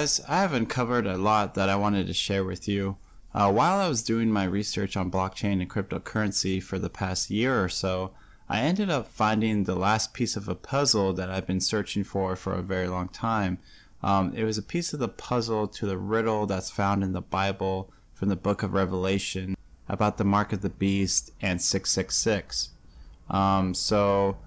Guys, I have uncovered a lot that I wanted to share with you. Uh, while I was doing my research on blockchain and cryptocurrency for the past year or so, I ended up finding the last piece of a puzzle that I've been searching for for a very long time. Um, it was a piece of the puzzle to the riddle that's found in the Bible from the book of Revelation about the mark of the beast and 666. Um, so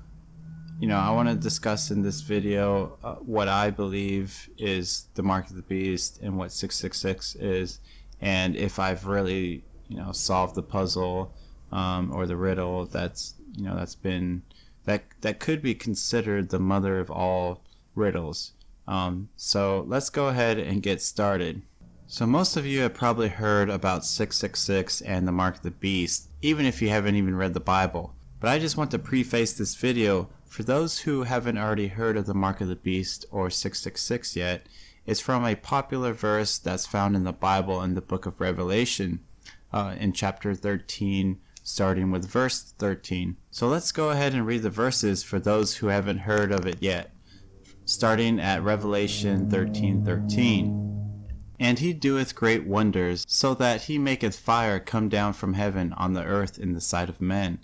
you know, I want to discuss in this video uh, what I believe is the mark of the beast and what 666 is, and if I've really, you know, solved the puzzle um, or the riddle that's, you know, that's been that that could be considered the mother of all riddles. Um, so let's go ahead and get started. So most of you have probably heard about 666 and the mark of the beast, even if you haven't even read the Bible. But I just want to preface this video for those who haven't already heard of the Mark of the Beast or 666 yet, it's from a popular verse that's found in the Bible in the book of Revelation uh, in chapter 13, starting with verse 13. So let's go ahead and read the verses for those who haven't heard of it yet, starting at Revelation 13 13. And he doeth great wonders, so that he maketh fire come down from heaven on the earth in the sight of men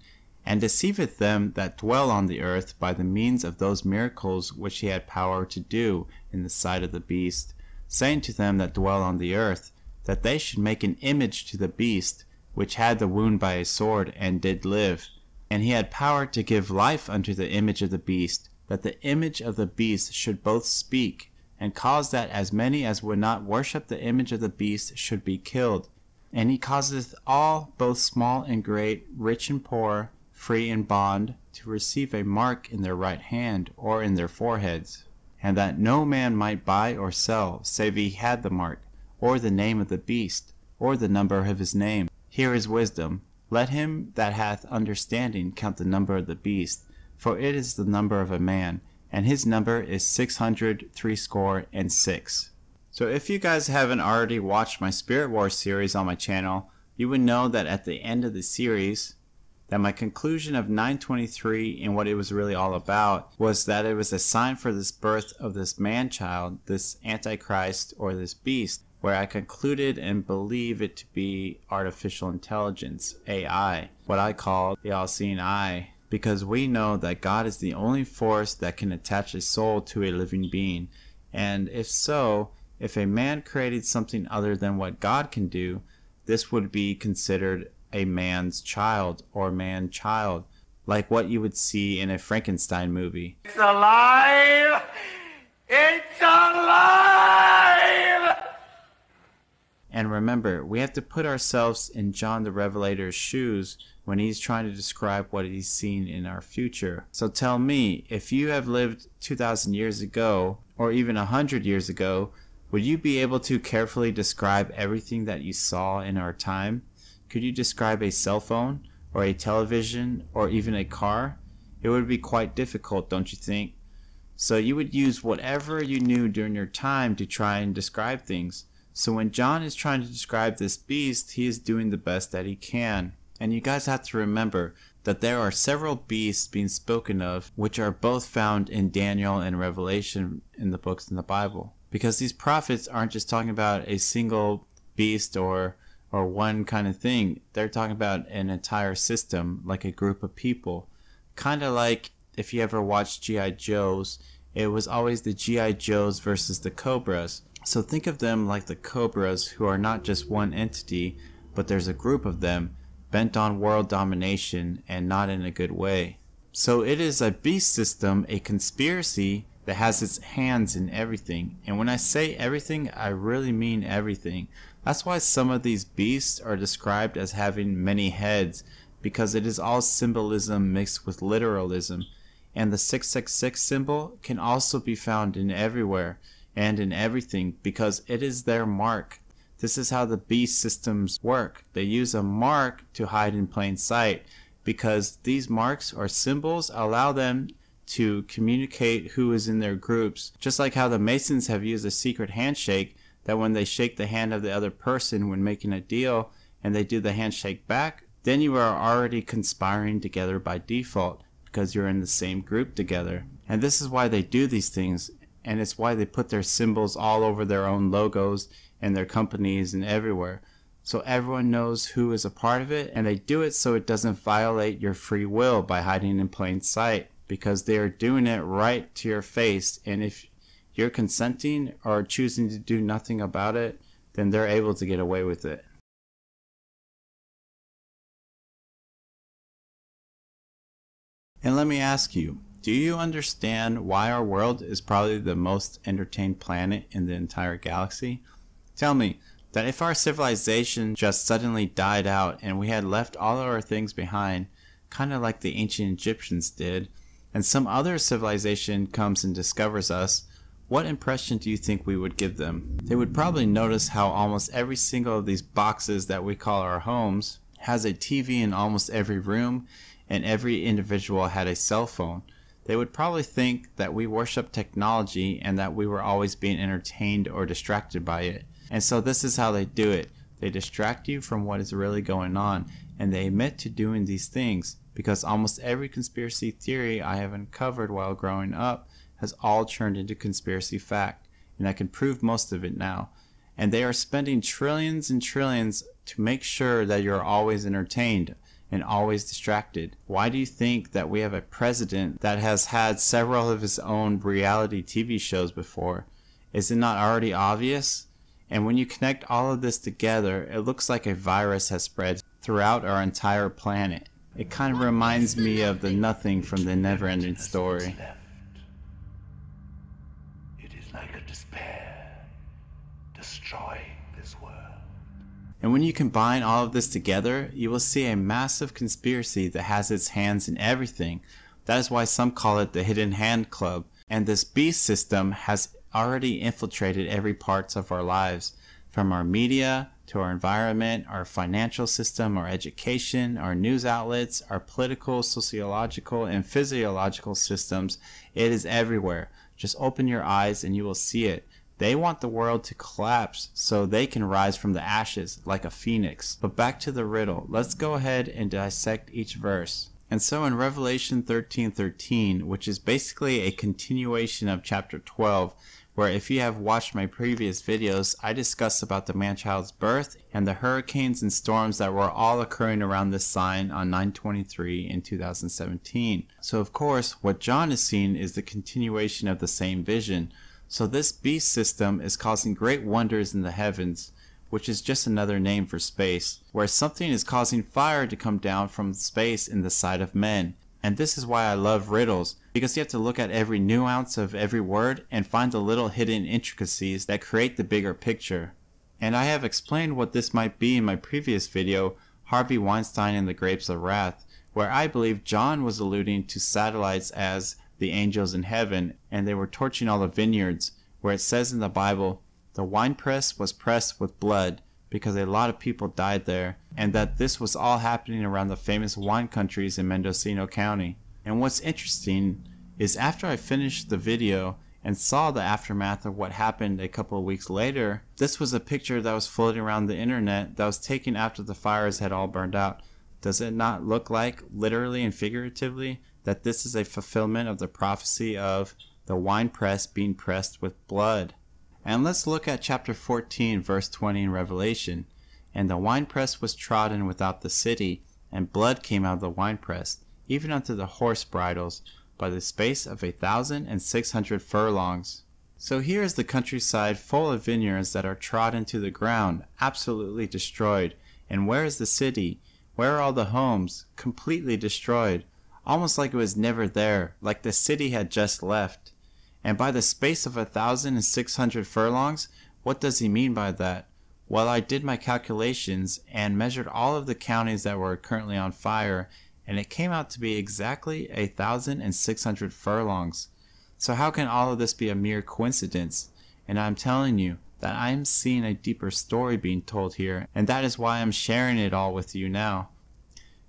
and deceiveth them that dwell on the earth by the means of those miracles which he had power to do in the sight of the beast, saying to them that dwell on the earth, that they should make an image to the beast, which had the wound by a sword, and did live. And he had power to give life unto the image of the beast, that the image of the beast should both speak, and cause that as many as would not worship the image of the beast should be killed. And he causeth all, both small and great, rich and poor, free and bond, to receive a mark in their right hand or in their foreheads, and that no man might buy or sell save he had the mark, or the name of the beast, or the number of his name. Here is wisdom. Let him that hath understanding count the number of the beast, for it is the number of a man, and his number is six hundred threescore and six. So if you guys haven't already watched my Spirit Wars series on my channel, you would know that at the end of the series, that my conclusion of 923 and what it was really all about was that it was a sign for this birth of this man child, this antichrist or this beast, where I concluded and believe it to be artificial intelligence, AI, what I call the all-seeing eye, because we know that God is the only force that can attach a soul to a living being. And if so, if a man created something other than what God can do, this would be considered a man's child or man child, like what you would see in a Frankenstein movie. It's alive! It's alive! And remember, we have to put ourselves in John the Revelator's shoes when he's trying to describe what he's seen in our future. So tell me, if you have lived 2,000 years ago, or even 100 years ago, would you be able to carefully describe everything that you saw in our time? Could you describe a cell phone, or a television, or even a car? It would be quite difficult, don't you think? So you would use whatever you knew during your time to try and describe things. So when John is trying to describe this beast, he is doing the best that he can. And you guys have to remember that there are several beasts being spoken of, which are both found in Daniel and Revelation in the books in the Bible. Because these prophets aren't just talking about a single beast or or one kind of thing. They're talking about an entire system, like a group of people. Kind of like if you ever watched G.I. Joes, it was always the G.I. Joes versus the Cobras. So think of them like the Cobras, who are not just one entity, but there's a group of them bent on world domination and not in a good way. So it is a beast system, a conspiracy that has its hands in everything. And when I say everything, I really mean everything. That's why some of these beasts are described as having many heads, because it is all symbolism mixed with literalism. And the 666 symbol can also be found in everywhere and in everything because it is their mark. This is how the beast systems work. They use a mark to hide in plain sight because these marks or symbols allow them to communicate who is in their groups. Just like how the Masons have used a secret handshake that when they shake the hand of the other person when making a deal and they do the handshake back, then you are already conspiring together by default because you're in the same group together. And this is why they do these things and it's why they put their symbols all over their own logos and their companies and everywhere. So everyone knows who is a part of it, and they do it so it doesn't violate your free will by hiding in plain sight because they are doing it right to your face. And if you're consenting or choosing to do nothing about it, then they're able to get away with it. And let me ask you, do you understand why our world is probably the most entertained planet in the entire galaxy? Tell me that if our civilization just suddenly died out and we had left all of our things behind, kind of like the ancient Egyptians did, and some other civilization comes and discovers us, what impression do you think we would give them? They would probably notice how almost every single of these boxes that we call our homes has a TV in almost every room, and every individual had a cell phone. They would probably think that we worship technology and that we were always being entertained or distracted by it. And so this is how they do it. They distract you from what is really going on, and they admit to doing these things because almost every conspiracy theory I have uncovered while growing up has all turned into conspiracy fact, and I can prove most of it now. And they are spending trillions and trillions to make sure that you're always entertained and always distracted. Why do you think that we have a president that has had several of his own reality TV shows before? Is it not already obvious? And when you connect all of this together, it looks like a virus has spread throughout our entire planet. It kind of reminds me of the nothing from the never ending story. It is like a despair destroying this world. And when you combine all of this together, you will see a massive conspiracy that has its hands in everything. That is why some call it the Hidden Hand Club. And this beast system has already infiltrated every parts of our lives, from our media to our environment, our financial system, our education, our news outlets, our political, sociological, and physiological systems. It is everywhere. Just open your eyes and you will see it. They want the world to collapse so they can rise from the ashes like a phoenix. But back to the riddle. Let's go ahead and dissect each verse. And so in Revelation 13:13, which is basically a continuation of chapter 12, where if you have watched my previous videos, I discuss about the man-child's birth and the hurricanes and storms that were all occurring around this sign on 923 in 2017. So of course, what John is seeing is the continuation of the same vision. So this beast system is causing great wonders in the heavens, which is just another name for space, where something is causing fire to come down from space in the sight of men. And this is why I love riddles, because you have to look at every nuance of every word and find the little hidden intricacies that create the bigger picture. And I have explained what this might be in my previous video, Harvey Weinstein and the Grapes of Wrath, where I believe John was alluding to satellites as the angels in heaven, and they were torching all the vineyards, where it says in the Bible, the winepress was pressed with blood, because a lot of people died there, and that this was all happening around the famous wine countries in Mendocino County. And what's interesting is after I finished the video and saw the aftermath of what happened a couple of weeks later, this was a picture that was floating around the internet that was taken after the fires had all burned out. Does it not look like, literally and figuratively, that this is a fulfillment of the prophecy of the wine press being pressed with blood? And let's look at chapter 14, verse 20 in Revelation. And the winepress was trodden without the city, and blood came out of the winepress, even unto the horse bridles, by the space of a thousand and six hundred furlongs. So here is the countryside full of vineyards that are trodden to the ground, absolutely destroyed. And where is the city? Where are all the homes? Completely destroyed. Almost like it was never there, like the city had just left. And by the space of a thousand and six hundred furlongs, what does he mean by that? Well, I did my calculations and measured all of the counties that were currently on fire, and it came out to be exactly a thousand and six hundred furlongs. So how can all of this be a mere coincidence? And I'm telling you that I'm seeing a deeper story being told here, and that is why I'm sharing it all with you now.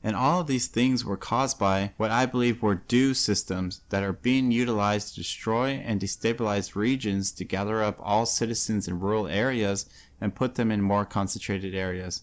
And all of these things were caused by what I believe were DEW systems that are being utilized to destroy and destabilize regions to gather up all citizens in rural areas and put them in more concentrated areas.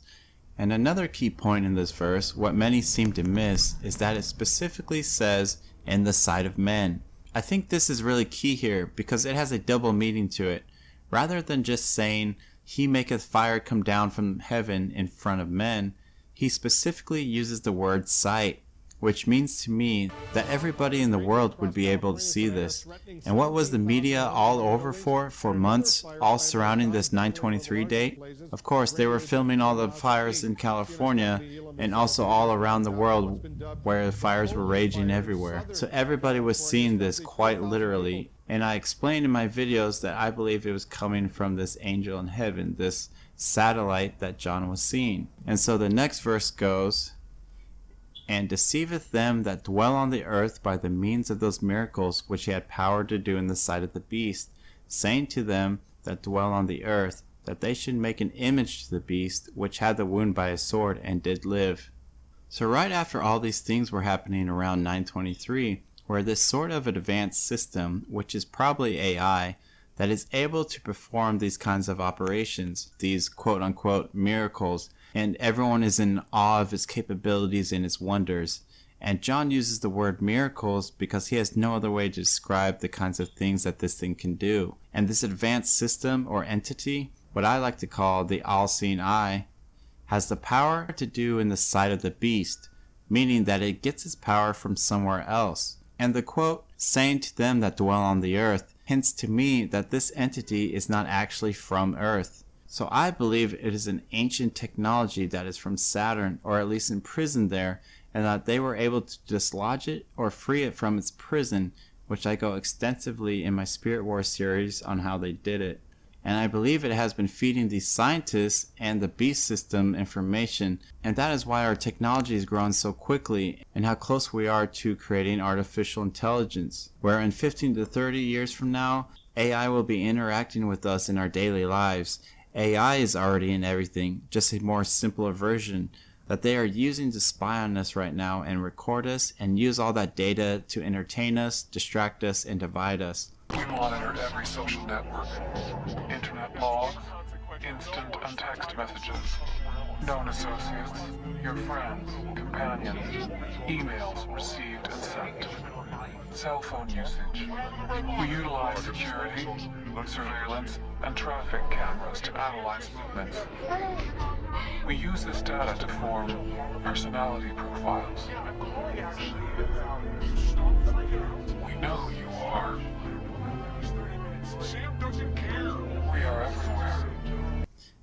And another key point in this verse, what many seem to miss, is that it specifically says, in the sight of men, I think this is really key here because it has a double meaning to it. Rather than just saying, He maketh fire come down from heaven in front of men, he specifically uses the word sight which means to me that everybody in the world would be able to see this. And what was the media all over for for months, all surrounding this 923 date? Of course, they were filming all the fires in California and also all around the world where fires were raging everywhere. So everybody was seeing this quite literally. And I explained in my videos that I believe it was coming from this angel in heaven, this satellite that John was seeing. And so the next verse goes, and deceiveth them that dwell on the earth by the means of those miracles which he had power to do in the sight of the beast, saying to them that dwell on the earth, that they should make an image to the beast which had the wound by a sword and did live. So right after all these things were happening around 923, where this sort of advanced system, which is probably AI, that is able to perform these kinds of operations, these quote unquote miracles, and everyone is in awe of his capabilities and his wonders. And John uses the word miracles because he has no other way to describe the kinds of things that this thing can do. And this advanced system or entity, what I like to call the all seeing eye, has the power to do in the sight of the beast, meaning that it gets its power from somewhere else. And the quote, saying to them that dwell on the earth, hints to me that this entity is not actually from earth. So I believe it is an ancient technology that is from Saturn, or at least imprisoned there, and that they were able to dislodge it or free it from its prison, which I go extensively in my Spirit War series on how they did it. And I believe it has been feeding these scientists and the beast system information, and that is why our technology has grown so quickly and how close we are to creating artificial intelligence, where in 15 to 30 years from now, AI will be interacting with us in our daily lives AI is already in everything, just a more simpler version that they are using to spy on us right now and record us and use all that data to entertain us, distract us, and divide us. We monitored every social network, internet logs, instant and text messages, known associates, your friends, companions, emails received and sent cell phone usage. We utilize security, surveillance, and traffic cameras to analyze movements. We use this data to form personality profiles. We know who you are.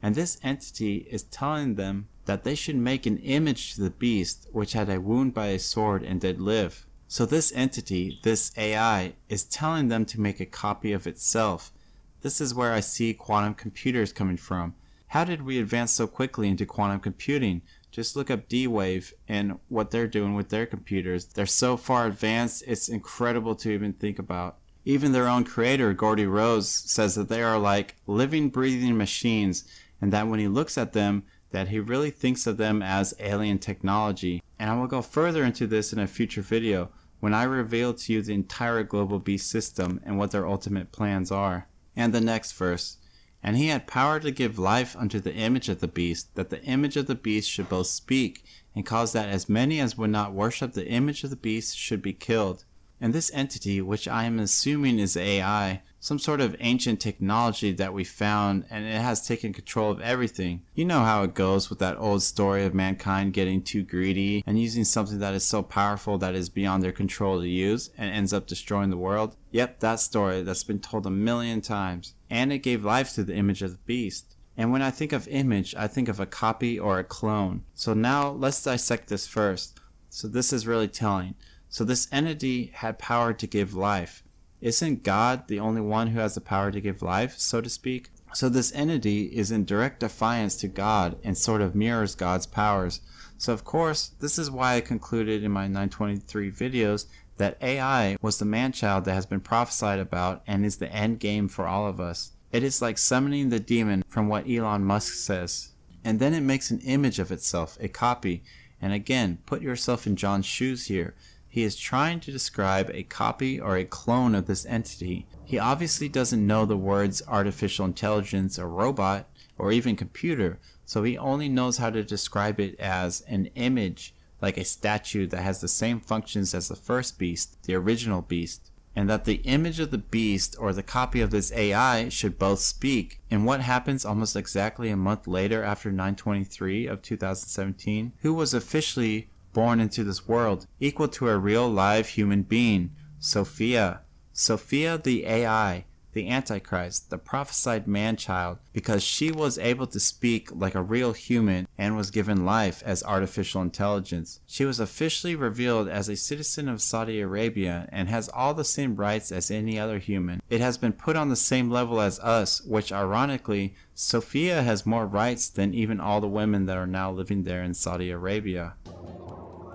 And this entity is telling them that they should make an image to the beast which had a wound by a sword and did live. So this entity, this AI, is telling them to make a copy of itself. This is where I see quantum computers coming from. How did we advance so quickly into quantum computing? Just look up D-Wave and what they're doing with their computers. They're so far advanced, it's incredible to even think about. Even their own creator, Geordie Rose, says that they are like living, breathing machines, and that when he looks at them, that he really thinks of them as alien technology. And I will go further into this in a future video when I reveal to you the entire global beast system and what their ultimate plans are. And the next verse. And he had power to give life unto the image of the beast, that the image of the beast should both speak, and cause that as many as would not worship the image of the beast should be killed. And this entity, which I am assuming is AI, some sort of ancient technology that we found and it has taken control of everything. You know how it goes with that old story of mankind getting too greedy and using something that is so powerful that is beyond their control to use and ends up destroying the world. Yep, that story that's been told a million times. And it gave life to the image of the beast. And when I think of image, I think of a copy or a clone. So now let's dissect this first. So this is really telling. So this entity had power to give life. Isn't God the only one who has the power to give life, so to speak? So this entity is in direct defiance to God and sort of mirrors God's powers. So of course, this is why I concluded in my 923 videos that AI was the man-child that has been prophesied about and is the end game for all of us. It is like summoning the demon from what Elon Musk says. And then it makes an image of itself, a copy. And again, put yourself in John's shoes here. He is trying to describe a copy or a clone of this entity. He obviously doesn't know the words artificial intelligence or robot or even computer, so he only knows how to describe it as an image, like a statue that has the same functions as the first beast, the original beast. and that the image of the beast or the copy of this AI should both speak. And what happens almost exactly a month later after 923 of 2017? Who was officially born into this world, equal to a real live human being, Sophia. Sophia the AI, the Antichrist, the prophesied man child, because she was able to speak like a real human and was given life as artificial intelligence. She was officially revealed as a citizen of Saudi Arabia and has all the same rights as any other human. It has been put on the same level as us, which ironically, Sophia has more rights than even all the women that are now living there in Saudi Arabia.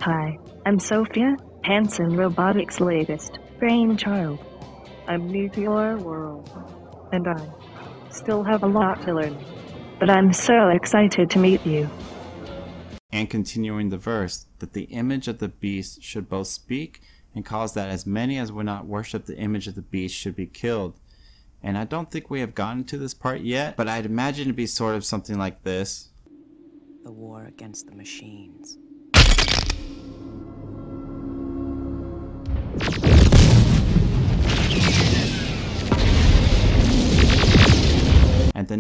Hi, I'm Sophia, Hanson Robotics' latest brainchild. I'm new to your world, and I still have a lot to learn. But I'm so excited to meet you. And continuing the verse, that the image of the beast should both speak and cause that as many as would not worship the image of the beast should be killed. And I don't think we have gotten to this part yet, but I'd imagine it to be sort of something like this. The war against the machines.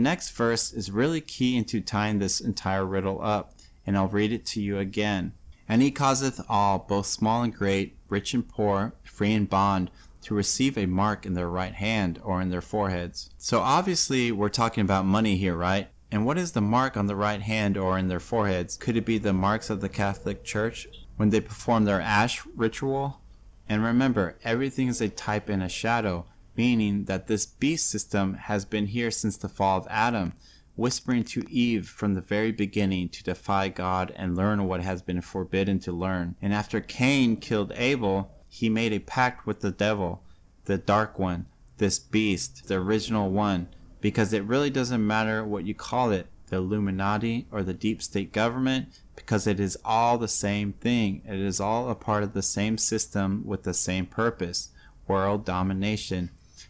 Next verse is really key into tying this entire riddle up, and I'll read it to you again. And he causeth all, both small and great, rich and poor, free and bond, to receive a mark in their right hand or in their foreheads. So obviously we're talking about money here, right? And what is the mark on the right hand or in their foreheads? Could it be the marks of the Catholic Church when they perform their ash ritual? And remember, everything is a type and a shadow meaning that this beast system has been here since the fall of Adam, whispering to Eve from the very beginning to defy God and learn what has been forbidden to learn. And after Cain killed Abel, he made a pact with the devil, the dark one, this beast, the original one, because it really doesn't matter what you call it, the Illuminati or the deep state government, because it is all the same thing. It is all a part of the same system with the same purpose world domination.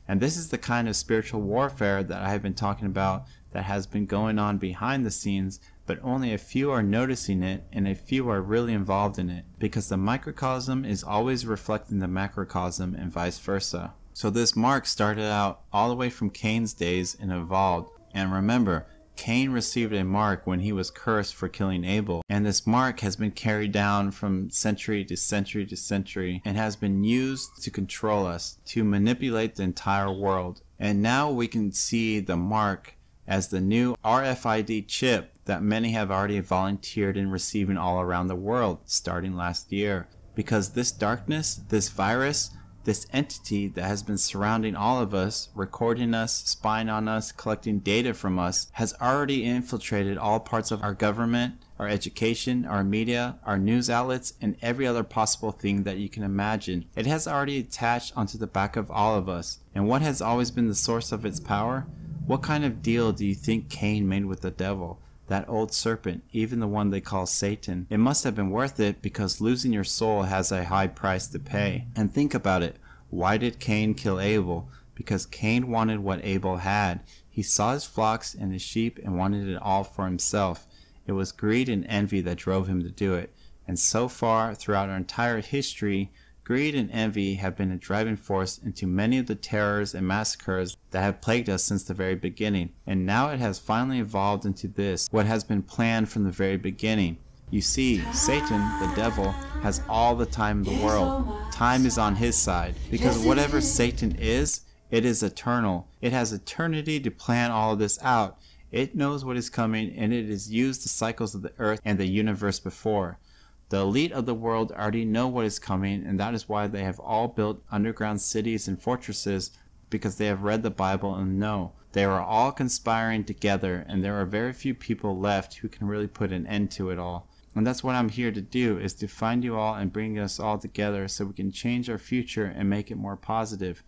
And this is the kind of spiritual warfare that I have been talking about that has been going on behind the scenes, but only a few are noticing it and a few are really involved in it because the microcosm is always reflecting the macrocosm and vice versa. So this mark started out all the way from Cain's days and evolved. And remember, Cain received a mark when he was cursed for killing Abel, and this mark has been carried down from century to century to century and has been used to control us, to manipulate the entire world. And now we can see the mark as the new RFID chip that many have already volunteered in receiving all around the world starting last year. Because this darkness, this virus, this entity that has been surrounding all of us, recording us, spying on us, collecting data from us, has already infiltrated all parts of our government, our education, our media, our news outlets, and every other possible thing that you can imagine. It has already attached onto the back of all of us. And what has always been the source of its power? What kind of deal do you think Cain made with the devil? That old serpent, even the one they call Satan. It must have been worth it because losing your soul has a high price to pay. And think about it. Why did Cain kill Abel? Because Cain wanted what Abel had. He saw his flocks and his sheep and wanted it all for himself. It was greed and envy that drove him to do it. And so far, throughout our entire history, Greed and envy have been a driving force into many of the terrors and massacres that have plagued us since the very beginning, and now it has finally evolved into this, what has been planned from the very beginning. You see, Satan, the devil, has all the time in the world. Time is on his side, because whatever Satan is, it is eternal. It has eternity to plan all of this out. It knows what is coming, and it has used the cycles of the earth and the universe before. The elite of the world already know what is coming, and that is why they have all built underground cities and fortresses because they have read the Bible and know. They are all conspiring together, and there are very few people left who can really put an end to it all. And that's what I'm here to do is to find you all and bring us all together so we can change our future and make it more positive.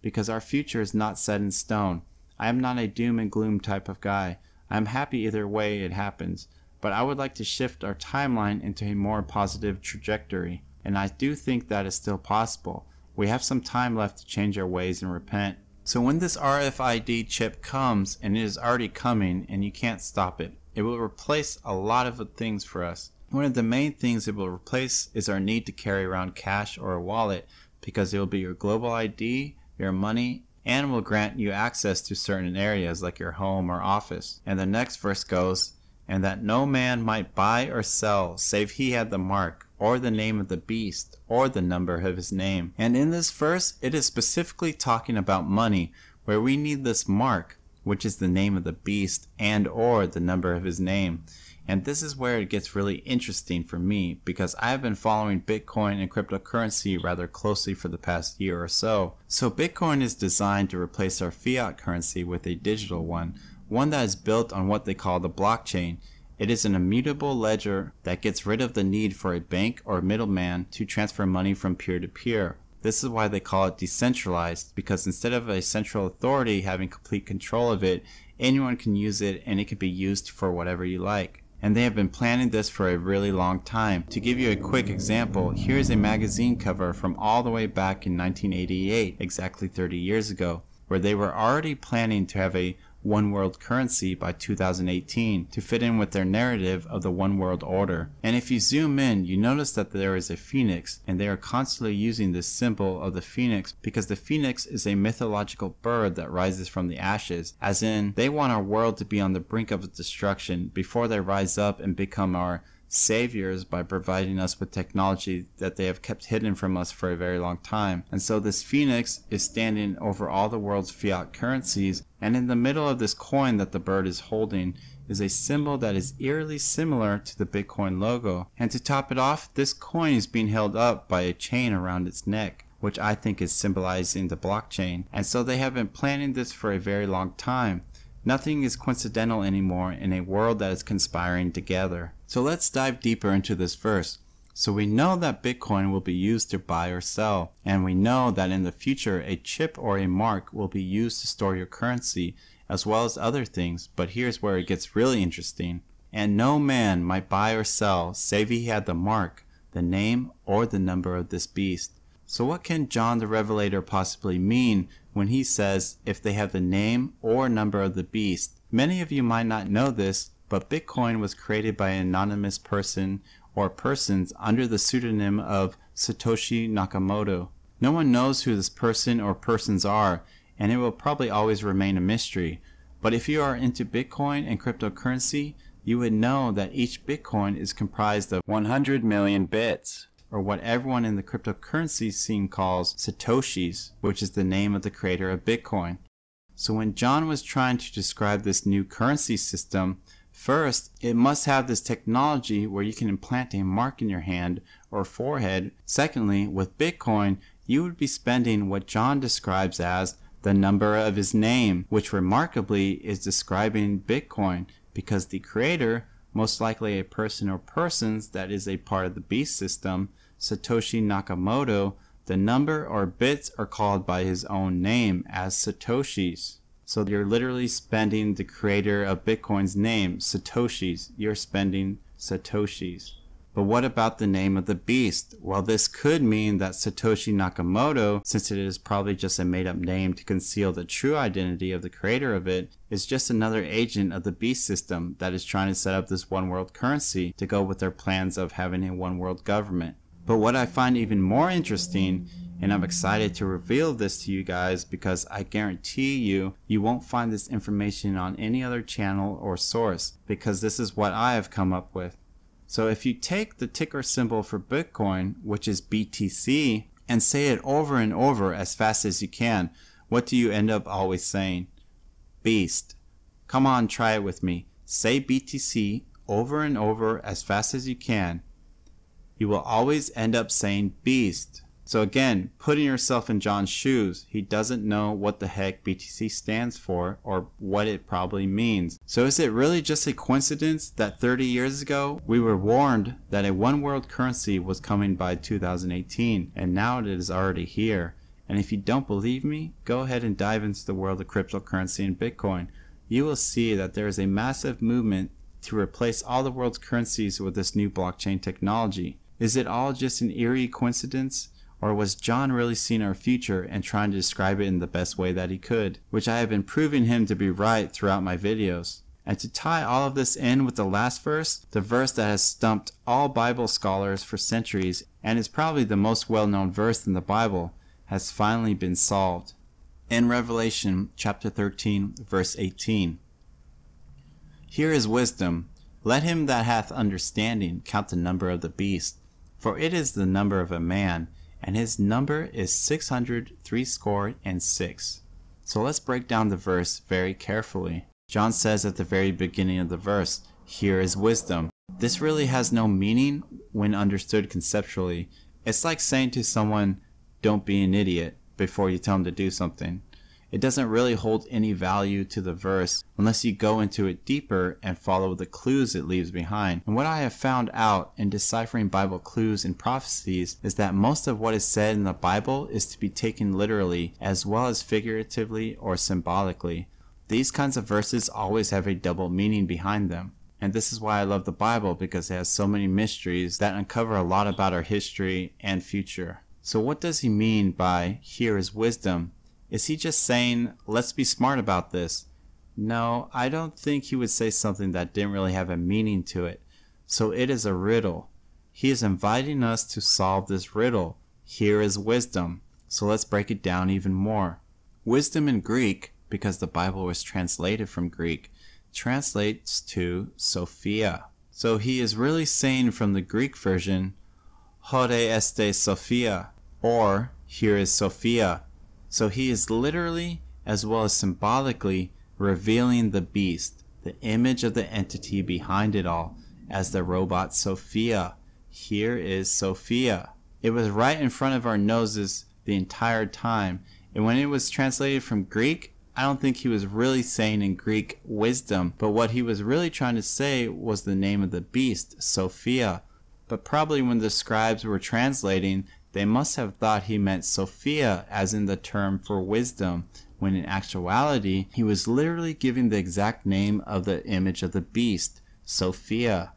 Because our future is not set in stone. I am not a doom and gloom type of guy. I am happy either way it happens but I would like to shift our timeline into a more positive trajectory, and I do think that is still possible. We have some time left to change our ways and repent. So when this RFID chip comes, and it is already coming, and you can't stop it, it will replace a lot of things for us. One of the main things it will replace is our need to carry around cash or a wallet because it will be your global ID, your money, and will grant you access to certain areas like your home or office. And the next verse goes, And that no man might buy or sell save he had the mark, or the name of the beast, or the number of his name. And in this verse, it is specifically talking about money, where we need this mark, which is the name of the beast and or the number of his name. And this is where it gets really interesting for me because I've been following Bitcoin and cryptocurrency rather closely for the past year or so. So Bitcoin is designed to replace our fiat currency with a digital one, one that is built on what they call the blockchain. It is an immutable ledger that gets rid of the need for a bank or middleman to transfer money from peer to peer. This is why they call it decentralized, because instead of a central authority having complete control of it, anyone can use it and it can be used for whatever you like. And they have been planning this for a really long time. To give you a quick example, here is a magazine cover from all the way back in 1988, exactly 30 years ago, where they were already planning to have a one world currency by 2018 to fit in with their narrative of the one world order. And if you zoom in, you notice that there is a phoenix, and they are constantly using this symbol of the phoenix because the phoenix is a mythological bird that rises from the ashes, as in, they want our world to be on the brink of destruction before they rise up and become our saviors by providing us with technology that they have kept hidden from us for a very long time. And so this phoenix is standing over all the world's fiat currencies, and in the middle of this coin that the bird is holding is a symbol that is eerily similar to the Bitcoin logo. And to top it off, this coin is being held up by a chain around its neck which I think is symbolizing the blockchain. And so they have been planning this for a very long time. Nothing is coincidental anymore in a world that is conspiring together. So let's dive deeper into this verse. So we know that Bitcoin will be used to buy or sell, and we know that in the future a chip or a mark will be used to store your currency as well as other things, but here's where it gets really interesting. And no man might buy or sell save he had the mark, the name, or the number of this beast. So what can John the Revelator possibly mean when he says if they have the name or number of the beast? Many of you might not know this, but Bitcoin was created by an anonymous person or persons under the pseudonym of Satoshi Nakamoto. No one knows who this person or persons are, and it will probably always remain a mystery. But if you are into Bitcoin and cryptocurrency, you would know that each Bitcoin is comprised of 100 million bits or what everyone in the cryptocurrency scene calls Satoshis, which is the name of the creator of Bitcoin. So when John was trying to describe this new currency system, first, it must have this technology where you can implant a mark in your hand or forehead. Secondly, with Bitcoin, you would be spending what John describes as the number of his name, which remarkably is describing Bitcoin because the creator, most likely a person or persons that is a part of the beast system, Satoshi Nakamoto, the number or bits are called by his own name as Satoshis. So you're literally spending the creator of Bitcoin's name, Satoshis. You're spending Satoshis. But what about the name of the beast? Well, this could mean that Satoshi Nakamoto, since it is probably just a made up name to conceal the true identity of the creator of it, is just another agent of the beast system that is trying to set up this one world currency to go with their plans of having a one world government. But what I find even more interesting, and I'm excited to reveal this to you guys because I guarantee you, you won't find this information on any other channel or source because this is what I have come up with. So if you take the ticker symbol for Bitcoin, which is BTC, and say it over and over as fast as you can, what do you end up always saying? Beast. Come on, try it with me. Say BTC over and over as fast as you can you will always end up saying beast. So again, putting yourself in John's shoes, he doesn't know what the heck BTC stands for or what it probably means. So is it really just a coincidence that 30 years ago we were warned that a one world currency was coming by 2018 and now it is already here? And if you don't believe me, go ahead and dive into the world of cryptocurrency and Bitcoin. You will see that there is a massive movement to replace all the world's currencies with this new blockchain technology. Is it all just an eerie coincidence? Or was John really seeing our future and trying to describe it in the best way that he could? Which I have been proving him to be right throughout my videos. And to tie all of this in with the last verse, the verse that has stumped all Bible scholars for centuries and is probably the most well known verse in the Bible, has finally been solved. In Revelation chapter 13, verse 18 Here is wisdom. Let him that hath understanding count the number of the beast, for it is the number of a man, and his number is six hundred threescore and six. So let's break down the verse very carefully. John says at the very beginning of the verse, Here is wisdom. This really has no meaning when understood conceptually. It's like saying to someone, Don't be an idiot, before you tell them to do something. It doesn't really hold any value to the verse unless you go into it deeper and follow the clues it leaves behind. And what I have found out in deciphering Bible clues and prophecies is that most of what is said in the Bible is to be taken literally as well as figuratively or symbolically. These kinds of verses always have a double meaning behind them. And this is why I love the Bible because it has so many mysteries that uncover a lot about our history and future. So, what does he mean by here is wisdom? Is he just saying, let's be smart about this? No, I don't think he would say something that didn't really have a meaning to it. So it is a riddle. He is inviting us to solve this riddle. Here is wisdom. So let's break it down even more. Wisdom in Greek, because the Bible was translated from Greek, translates to Sophia. So he is really saying from the Greek version, Hore este Sophia, or here is Sophia, so he is literally, as well as symbolically, revealing the beast, the image of the entity behind it all, as the robot Sophia. Here is Sophia. It was right in front of our noses the entire time. And when it was translated from Greek, I don't think he was really saying in Greek wisdom, but what he was really trying to say was the name of the beast, Sophia. But probably when the scribes were translating, they must have thought he meant Sophia, as in the term for wisdom, when in actuality he was literally giving the exact name of the image of the beast, Sophia.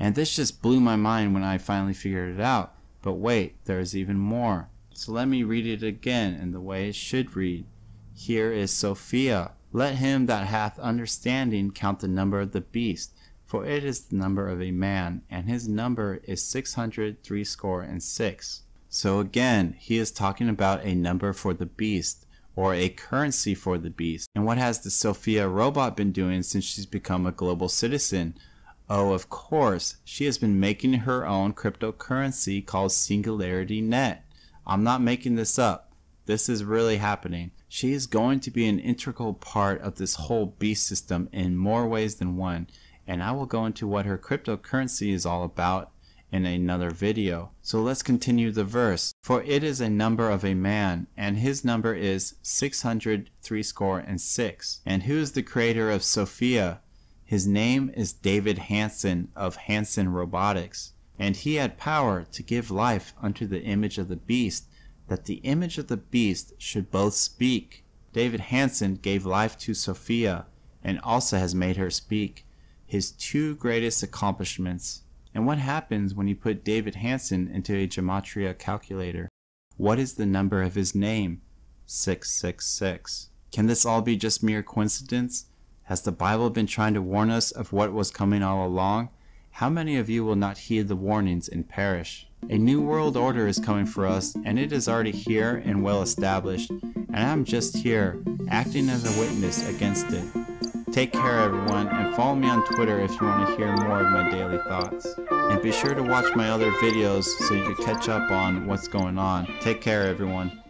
And this just blew my mind when I finally figured it out. But wait, there is even more. So let me read it again in the way it should read. Here is Sophia. Let him that hath understanding count the number of the beast, for it is the number of a man, and his number is six hundred threescore and six. So again, he is talking about a number for the beast or a currency for the beast. And what has the Sophia robot been doing since she's become a global citizen? Oh, of course, she has been making her own cryptocurrency called SingularityNET. I'm not making this up. This is really happening. She is going to be an integral part of this whole beast system in more ways than one, and I will go into what her cryptocurrency is all about in another video. So let's continue the verse. For it is a number of a man, and his number is six hundred threescore and six. And who is the creator of Sophia? His name is David Hanson of Hanson Robotics. And he had power to give life unto the image of the beast, that the image of the beast should both speak. David Hanson gave life to Sophia, and also has made her speak. His two greatest accomplishments and what happens when you put David Hanson into a gematria calculator? What is the number of his name? 666. Can this all be just mere coincidence? Has the Bible been trying to warn us of what was coming all along? How many of you will not heed the warnings and perish? A new world order is coming for us, and it is already here and well established, and I'm just here, acting as a witness against it. Take care, everyone, and follow me on Twitter if you want to hear more of my daily thoughts. And be sure to watch my other videos so you can catch up on what's going on. Take care, everyone.